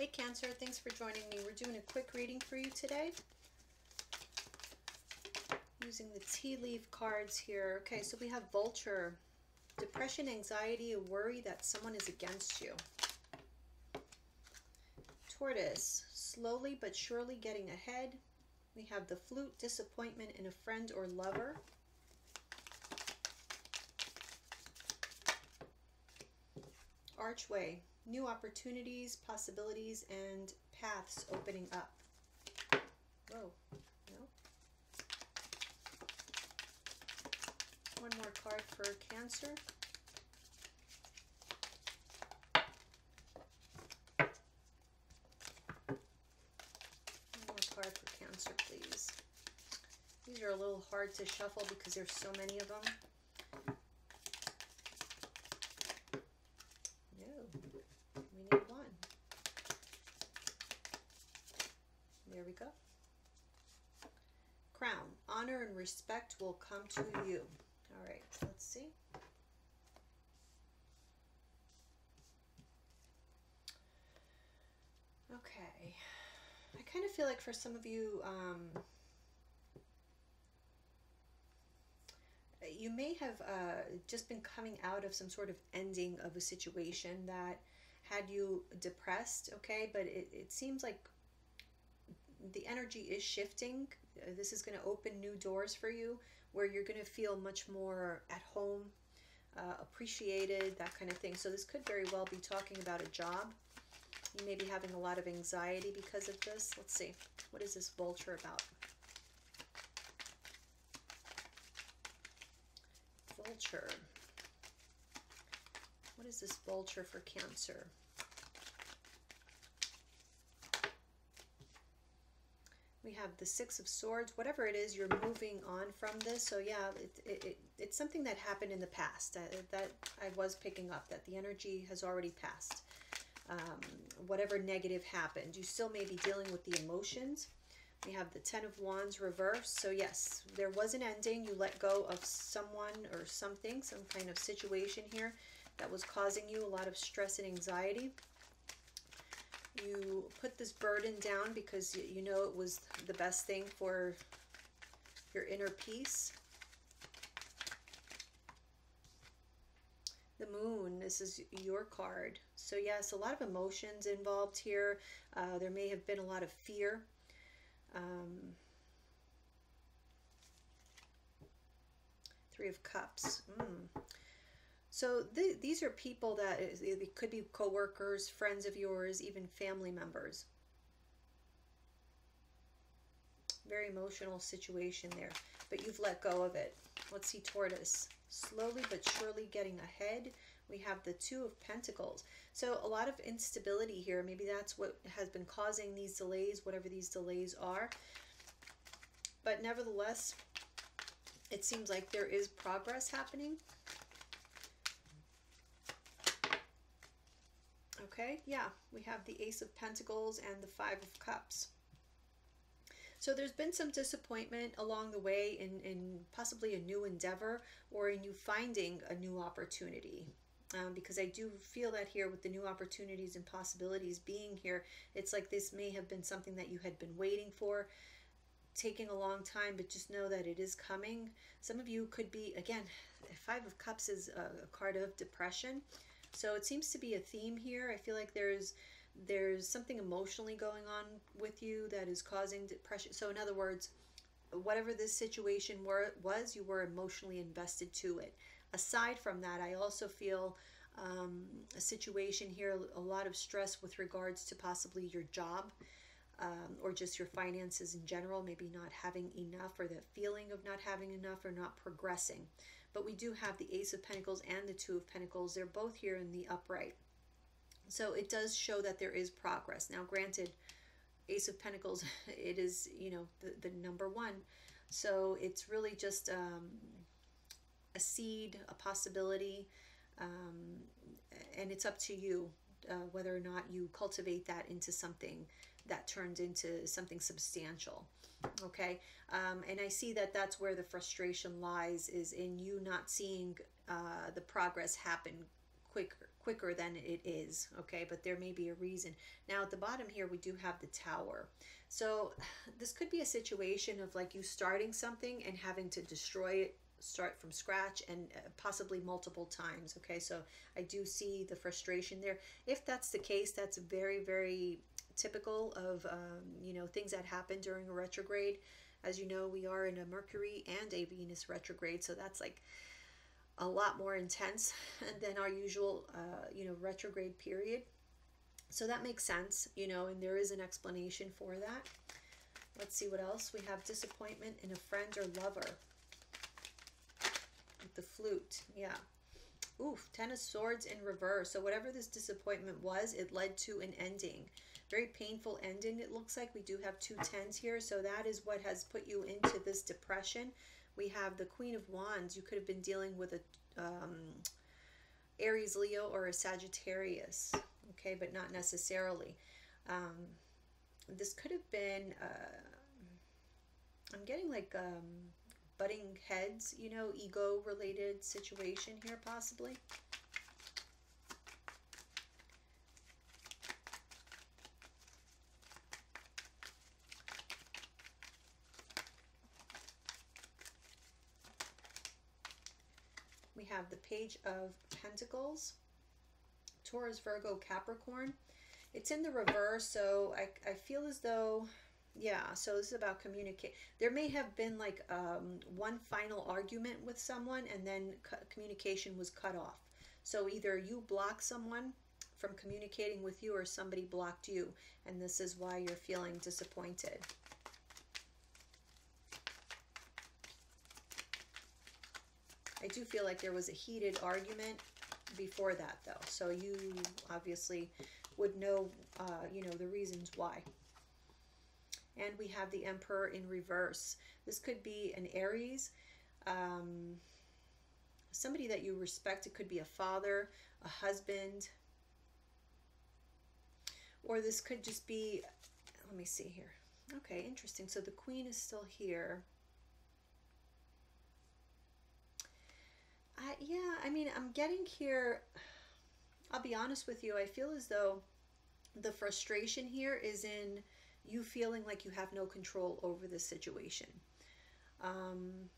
Hey Cancer, thanks for joining me. We're doing a quick reading for you today. Using the tea leaf cards here. Okay, so we have Vulture. Depression, anxiety, a worry that someone is against you. Tortoise, slowly but surely getting ahead. We have the flute, disappointment in a friend or lover. Archway, new opportunities, possibilities, and paths opening up. Whoa, no. One more card for Cancer. One more card for Cancer, please. These are a little hard to shuffle because there's so many of them. we go. Crown, honor and respect will come to you. All right, let's see. Okay. I kind of feel like for some of you, um, you may have uh, just been coming out of some sort of ending of a situation that had you depressed, okay? But it, it seems like the energy is shifting. Uh, this is going to open new doors for you where you're going to feel much more at home, uh, appreciated, that kind of thing. So this could very well be talking about a job. You may be having a lot of anxiety because of this. Let's see. What is this vulture about? Vulture. What is this vulture for Cancer? We have the six of swords whatever it is you're moving on from this. So yeah it, it, it it's something that happened in the past uh, that i was picking up that the energy has already passed. Um, whatever negative happened you still may be dealing with the emotions. We have the ten of wands reversed. So yes there was an ending. You let go of someone or something some kind of situation here that was causing you a lot of stress and anxiety put this burden down because you know it was the best thing for your inner peace. The moon, this is your card. So yes, a lot of emotions involved here. Uh, there may have been a lot of fear. Um, three of Cups. Mm. So th these are people that it could be coworkers, friends of yours, even family members. Very emotional situation there, but you've let go of it. Let's see Tortoise. Slowly but surely getting ahead. We have the Two of Pentacles. So a lot of instability here. Maybe that's what has been causing these delays, whatever these delays are. But nevertheless, it seems like there is progress happening. Okay, yeah, we have the Ace of Pentacles and the Five of Cups. So there's been some disappointment along the way in, in possibly a new endeavor or in you finding a new opportunity. Um, because I do feel that here with the new opportunities and possibilities being here, it's like this may have been something that you had been waiting for, taking a long time, but just know that it is coming. Some of you could be, again, Five of Cups is a, a card of depression. So it seems to be a theme here. I feel like there's there's something emotionally going on with you that is causing depression. So in other words, whatever this situation were, was, you were emotionally invested to it. Aside from that, I also feel um, a situation here, a lot of stress with regards to possibly your job um, or just your finances in general, maybe not having enough or the feeling of not having enough or not progressing. But we do have the Ace of Pentacles and the Two of Pentacles. They're both here in the upright. So it does show that there is progress. Now, granted, Ace of Pentacles, it is, you know, the, the number one. So it's really just um, a seed, a possibility, um, and it's up to you uh, whether or not you cultivate that into something that turns into something substantial okay um, and i see that that's where the frustration lies is in you not seeing uh, the progress happen quicker quicker than it is, okay? But there may be a reason. Now at the bottom here, we do have the tower. So this could be a situation of like you starting something and having to destroy it start from scratch and uh, possibly multiple times okay so i do see the frustration there if that's the case that's very very typical of um, you know things that happen during a retrograde. As you know we are in a mercury and a venus retrograde so that's like a lot more intense than our usual uh, you know retrograde period. So that makes sense you know and there is an explanation for that. Let's see what else. We have disappointment in a friend or lover. With the flute yeah. Oof, Ten of Swords in reverse. So whatever this disappointment was, it led to an ending. Very painful ending, it looks like. We do have two tens here. So that is what has put you into this depression. We have the Queen of Wands. You could have been dealing with a um, Aries, Leo, or a Sagittarius. Okay, but not necessarily. Um, this could have been, uh, I'm getting like um, butting heads, you know, ego related situation here possibly. Have the Page of Pentacles, Taurus, Virgo, Capricorn. It's in the reverse, so I, I feel as though yeah so this is about communicate there may have been like um, one final argument with someone and then communication was cut off so either you block someone from communicating with you or somebody blocked you and this is why you're feeling disappointed I do feel like there was a heated argument before that though so you obviously would know uh, you know the reasons why and we have the Emperor in reverse. This could be an Aries, um, somebody that you respect. It could be a father, a husband, or this could just be, let me see here. Okay, interesting. So the Queen is still here. I, yeah, I mean, I'm getting here, I'll be honest with you, I feel as though the frustration here is in you feeling like you have no control over the situation. Um,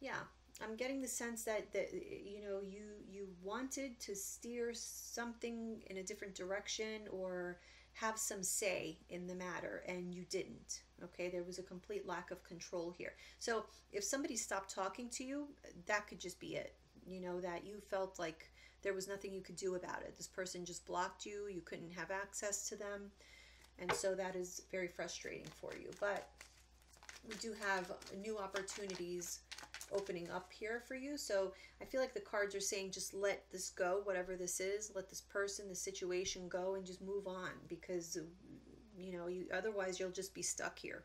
yeah, I'm getting the sense that that you know you you wanted to steer something in a different direction or have some say in the matter and you didn't. Okay, there was a complete lack of control here. So if somebody stopped talking to you, that could just be it. You know that you felt like there was nothing you could do about it. This person just blocked you. You couldn't have access to them. And so that is very frustrating for you. But we do have new opportunities opening up here for you. So I feel like the cards are saying just let this go, whatever this is. Let this person, the situation go and just move on because, you know, you otherwise you'll just be stuck here.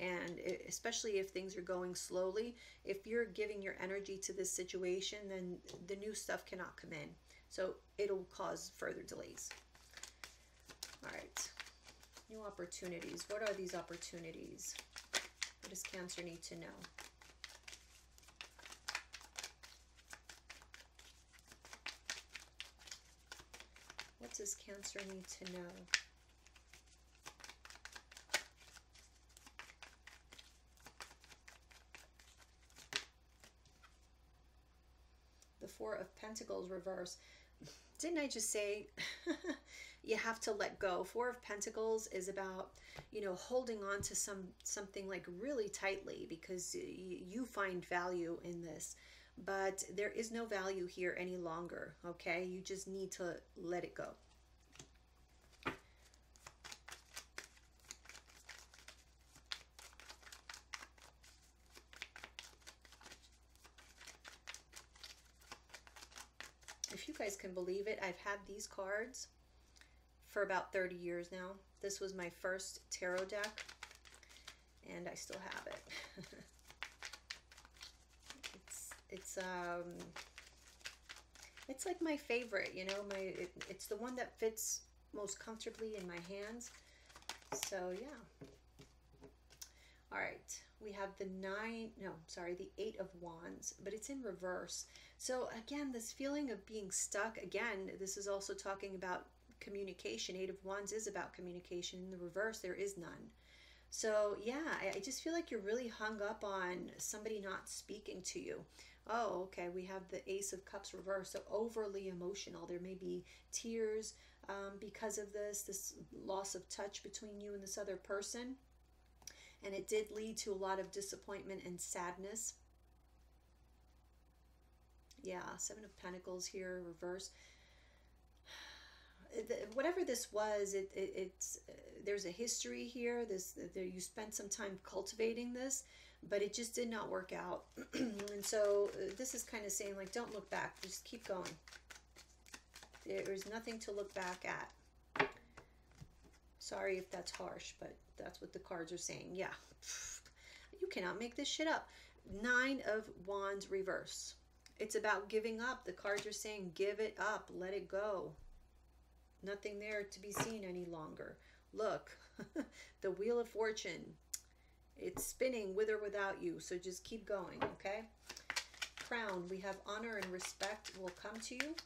And especially if things are going slowly if you're giving your energy to this situation then the new stuff cannot come in. So it'll cause further delays. All right. New opportunities. What are these opportunities what does cancer need to know what does cancer need to know The Four of Pentacles reverse. Didn't I just say you have to let go? Four of Pentacles is about, you know, holding on to some something like really tightly because you find value in this. But there is no value here any longer, okay? You just need to let it go. guys can believe it, I've these cards for about 30 years now. This was my first tarot deck, and I still have it. it's it's um it's like my favorite, you know. My it, it's the one that fits most comfortably in my hands. So yeah. All right, we have the nine, no, sorry, the eight of wands, but it's in reverse. So again, this feeling of being stuck, again, this is also talking about communication. Eight of wands is about communication. In the reverse, there is none. So yeah, I, I just feel like you're really hung up on somebody not speaking to you. Oh, okay, we have the Ace of Cups reversed, so overly emotional. There may be tears um, because of this, this loss of touch between you and this other person and it did lead to a lot of disappointment and sadness. Yeah, Seven of Pentacles here, reverse. Whatever this was, it, it it's uh, there's a history here. This there, you spent some time cultivating this, but it just did not work out. and so uh, this is kind of saying like, don't look back, just keep going. There's nothing to look back at. Sorry if that's harsh, but that's what the cards are saying. Yeah. You cannot make this shit up. Nine of Wands reverse. It's about giving up. The cards are saying give it up. Let it go. Nothing there to be seen any longer. Look, the Wheel of Fortune. It's spinning with or without you. So just keep going, okay? Crown, we have honor and respect will come to you.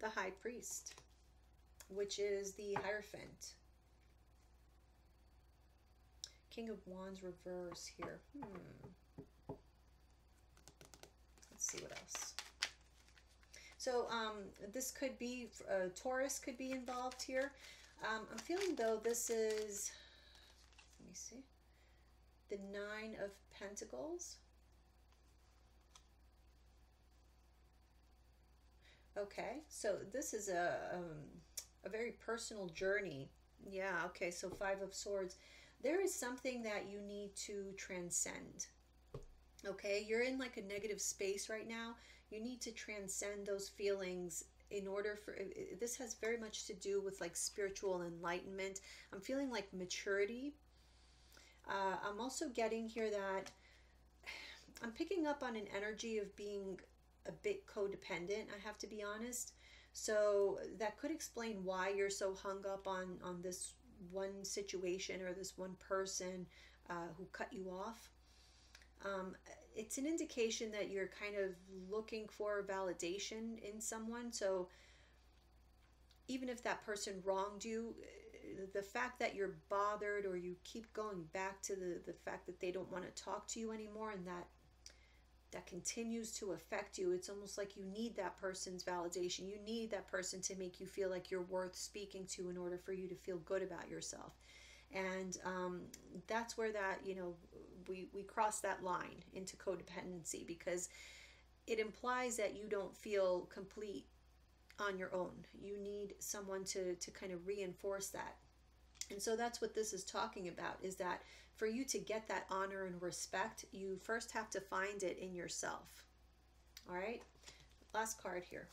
The high priest, which is the Hierophant. King of Wands reverse here. Hmm. Let's see what else. So um, this could be, uh, Taurus could be involved here. Um, I'm feeling though this is, let me see, the Nine of Pentacles. Okay, so this is a, um, a very personal journey. Yeah, okay, so Five of Swords. There is something that you need to transcend. Okay, you're in like a negative space right now. You need to transcend those feelings in order for this has very much to do with like spiritual enlightenment. I'm feeling like maturity. Uh, I'm also getting here that I'm picking up on an energy of being a bit codependent, I have to be honest. So that could explain why you're so hung up on, on this one situation or this one person uh, who cut you off. Um, it's an indication that you're kind of looking for validation in someone. So even if that person wronged you, the fact that you're bothered or you keep going back to the, the fact that they don't want to talk to you anymore and that that continues to affect you. It's almost like you need that person's validation. You need that person to make you feel like you're worth speaking to in order for you to feel good about yourself. And um, that's where that, you know, we, we cross that line into codependency because it implies that you don't feel complete on your own. You need someone to, to kind of reinforce that. And so that's what this is talking about is that for you to get that honor and respect, you first have to find it in yourself. All right, last card here.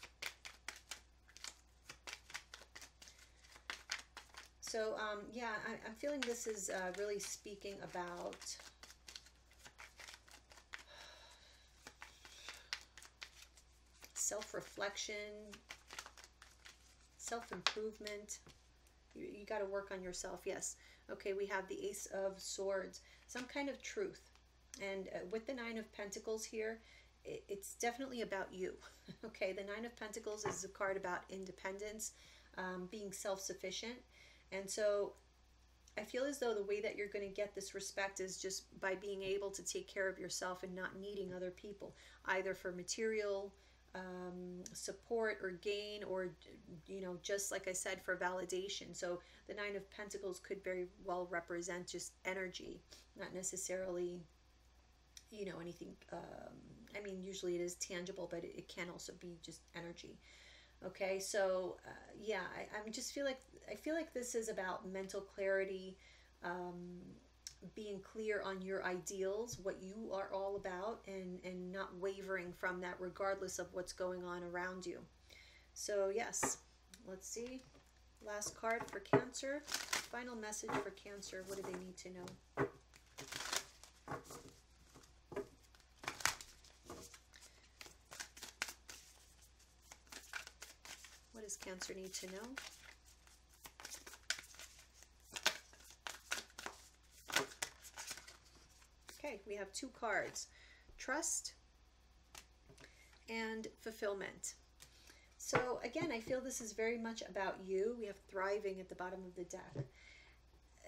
So um, yeah, I, am feeling this is uh, really speaking about self-reflection, self-improvement. You, you got to work on yourself, yes. Okay, we have the Ace of Swords, some kind of truth. And uh, with the Nine of Pentacles here, it, it's definitely about you. okay, the Nine of Pentacles is a card about independence, um, being self-sufficient. And so I feel as though the way that you're going to get this respect is just by being able to take care of yourself and not needing other people, either for material um, support or gain or you know just like I said for validation. So the nine of pentacles could very well represent just energy not necessarily you know anything um, I mean usually it is tangible but it, can also be just energy. Okay so uh, yeah I, I just feel like I feel like this is about mental clarity um, being clear on your ideals, what you are all about, and, and not wavering from that regardless of what's going on around you. So yes, let's see. Last card for Cancer. Final message for Cancer. What do they need to know? What does Cancer need to know? Okay, we have two cards trust and fulfillment. So, again, I feel this is very much about you. We have thriving at the bottom of the deck.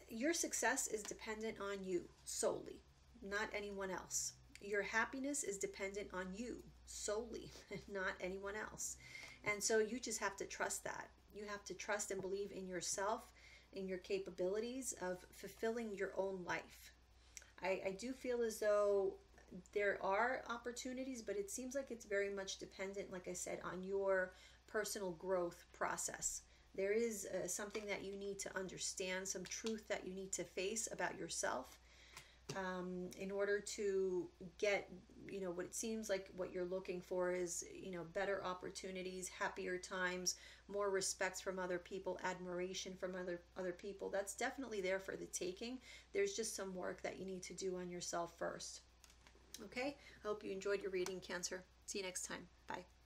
Your success is dependent on you solely, not anyone else. Your happiness is dependent on you solely, not anyone else. And so you just have to trust that. You have to trust and believe in yourself, in your capabilities of fulfilling your own life. I, I do feel as though there are opportunities, but it seems like it's very much dependent, like I said, on your personal growth process. There is uh, something that you need to understand, some truth that you need to face about yourself um, in order to get, you know, what it seems like what you're looking for is, you know, better opportunities, happier times, more respect from other people, admiration from other other people. That's definitely there for the taking. There's just some work that you need to do on yourself first. Okay, I hope you enjoyed your reading, Cancer. See you next time. Bye.